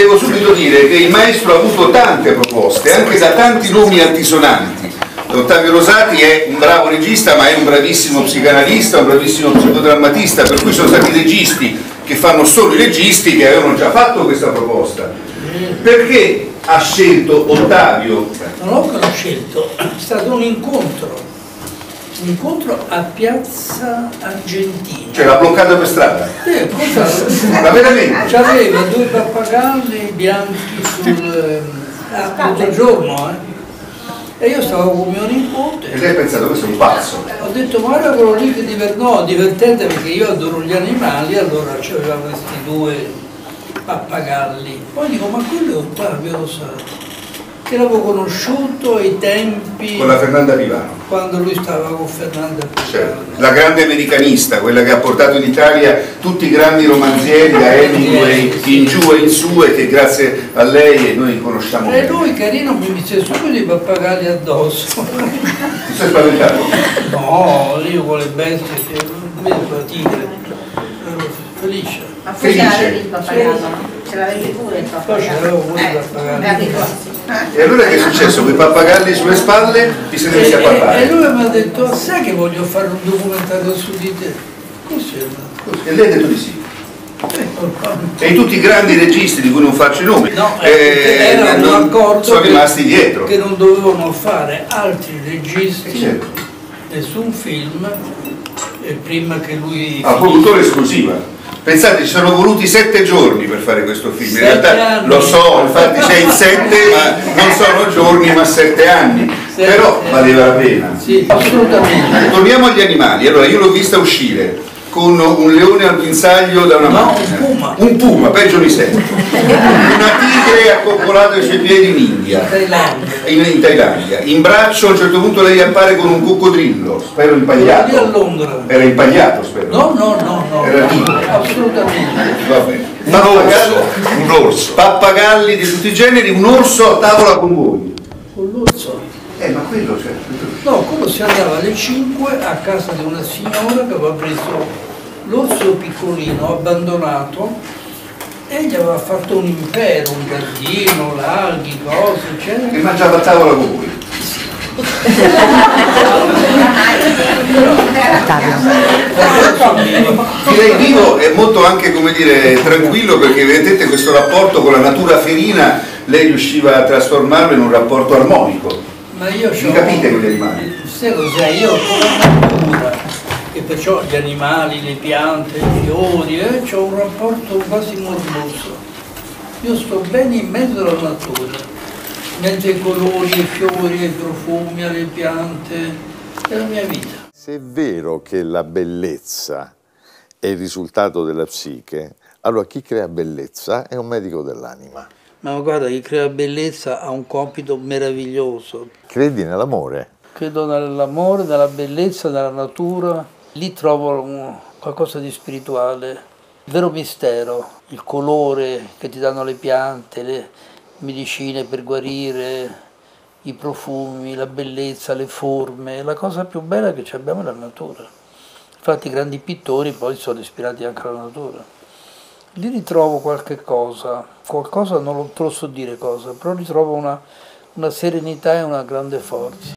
devo subito dire che il maestro ha avuto tante proposte, anche da tanti nomi altisonanti. Ottavio Rosati è un bravo regista, ma è un bravissimo psicanalista, un bravissimo psicodrammatista, per cui sono stati registi che fanno solo i registi che avevano già fatto questa proposta. Perché ha scelto Ottavio? Non ho scelto, è stato un incontro, incontro a Piazza Argentina. Cioè l'ha bloccato per strada? Eh, cosa- Ma veramente? C'aveva due pappagalli bianchi sul eh, giorno, eh. E io stavo con mio nipote. E lei ha pensato questo è un pazzo. Ho detto guarda quello lì che divert- no, divertente perché io adoro gli animali, allora c'aveva questi due pappagalli. Poi dico ma quello è Ottavio Rosati, che l'avevo conosciuto ai tempi Con la Fernanda Pivano. quando lui stava con Fernanda Cioè, Picano. la grande americanista, quella che ha portato in Italia tutti i grandi romanzieri, da Hemingway in giù e in su e che grazie a lei noi conosciamo E bene. lui carino mi mise subito i pappagalli addosso. Ti sei spaventato? No, io con le bestie, vedo la tigre, ero felice. Ma Felice. pappagallo? Ce l'avevi pure il Poi ce l'avevo pure il Eh, pappagallo. E allora che è successo? Con i pappagalli sulle spalle ti sei messi a E, e parlare. lui mi ha detto, sai che voglio fare un documentario su di te? Così è andato. E lei ha detto di sì. Qua. E tutti i grandi registi di cui non faccio i nomi No, eh, un non- sono che- rimasti dietro. che non dovevano fare altri registi, Eh, certo. nessun film, eh, prima che lui... Ah, produttore esclusiva. Pensate, ci sono voluti sette giorni per fare questo film. In realtà lo so, infatti c'è il sette, ma non sono giorni, ma sette anni. Però valeva la pena. Sì, assolutamente. Torniamo agli animali. Allora, io l'ho vista uscire con un leone al guinzaglio da una No, macchina. un puma. Un puma, peggio di sé. Una tigre accoccolata ai suoi piedi in India. Thailandia. In, in Thailandia. In braccio a un certo punto lei appare con un coccodrillo, spero Lì a impagliato. Londra. Era impagliato, spero. No, no, no, no, Era no, libero. assolutamente. Va bene. Un orso, un orso. pappagalli di tutti i generi, un orso a tavola con voi. Con l'orso. Eh, ma quello c'è. No, quello si andava alle 5 a casa di una signora che aveva preso l'orso piccolino, abbandonato, e gli aveva fatto un impero, un giardino, laghi, cose, eccetera. mangiava a tavola con voi. Direi vivo è molto anche, come dire, tranquillo perché vedete questo rapporto con la natura ferina, lei riusciva a trasformarlo in un rapporto armonico. Ma io Mi capite con gli animali? Sai cos'è? Io con la natura, e perciò gli animali, le piante, i fiori, eh, ho un rapporto quasi morboso. Io sto bene in mezzo alla natura, mezzo ai colori, ai fiori, ai profumi, alle piante, è la mia vita. Se è vero che la bellezza è il risultato della psiche, allora chi crea bellezza è un medico dell'anima. Ma guarda, chi crea bellezza ha un compito meraviglioso. Credi nell'amore? Credo nell'amore, nella bellezza, nella natura. Lì trovo un- qualcosa di spirituale, il vero mistero, il colore che ti danno le piante, le medicine per guarire, i profumi, la bellezza, le forme. La cosa più bella che abbiamo è la natura. Infatti i grandi pittori poi sono ispirati anche alla natura. Lì ritrovo qualche cosa, qualcosa non lo, te lo so dire cosa, però ritrovo una, una serenità e una grande forza.